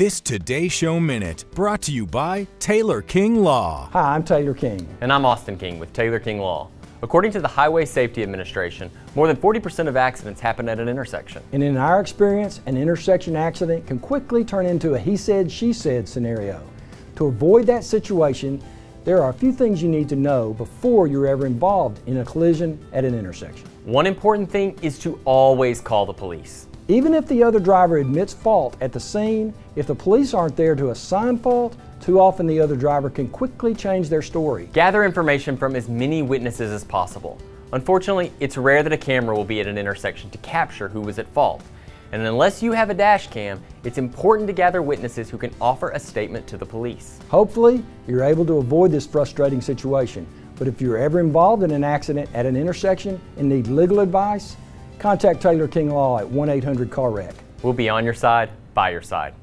This Today Show Minute brought to you by Taylor King Law. Hi, I'm Taylor King. And I'm Austin King with Taylor King Law. According to the Highway Safety Administration, more than 40% of accidents happen at an intersection. And in our experience, an intersection accident can quickly turn into a he said, she said scenario. To avoid that situation, there are a few things you need to know before you're ever involved in a collision at an intersection. One important thing is to always call the police. Even if the other driver admits fault at the scene, if the police aren't there to assign fault, too often the other driver can quickly change their story. Gather information from as many witnesses as possible. Unfortunately, it's rare that a camera will be at an intersection to capture who was at fault. And unless you have a dash cam, it's important to gather witnesses who can offer a statement to the police. Hopefully, you're able to avoid this frustrating situation. But if you're ever involved in an accident at an intersection and need legal advice, contact Taylor King Law at 1 800 CAR WRECK. We'll be on your side, by your side.